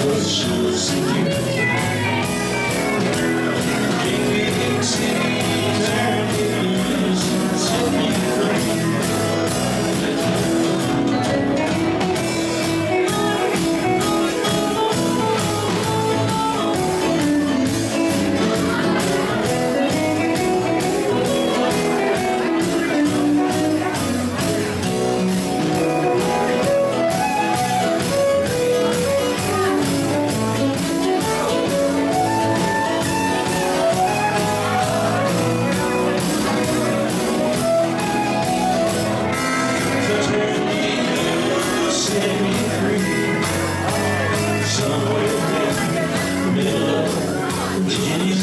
Social security. Giving to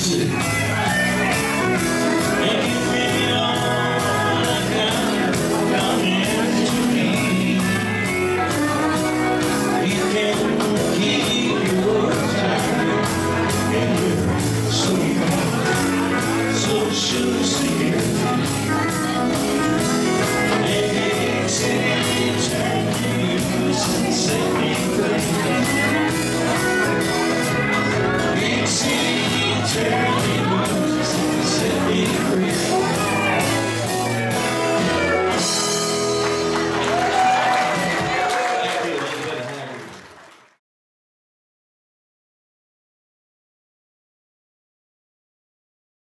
是。